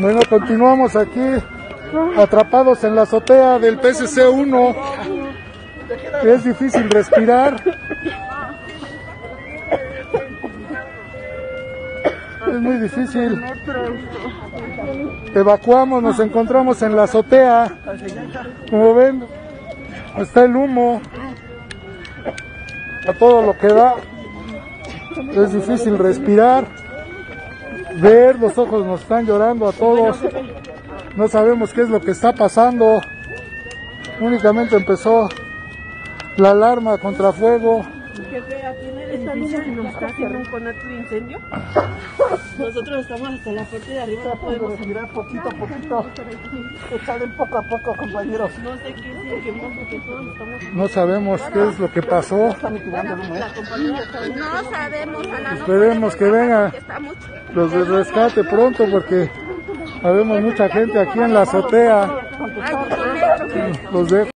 Bueno, continuamos aquí atrapados en la azotea del PSC 1. Es difícil respirar. Es muy difícil. Evacuamos, nos encontramos en la azotea. Como ven, está el humo. A todo lo que da. Es difícil respirar. Ver, los ojos nos están llorando a todos. No sabemos qué es lo que está pasando. Únicamente empezó la alarma contra fuego. Jefe, aquí en el edificio se nos está haciendo un conato de incendio. Nosotros estamos hasta la parte de arriba, no podemos respirar poquito a poquito. Echarle poco a poco, compañeros. No sé qué es el que más, porque todos estamos... No sabemos qué es lo que pasó. Está No sabemos, Ana, Esperemos que podemos venga hablar porque está mucho. los de rescate pronto porque habemos mucha gente aquí en la azotea. Que- Los dejo.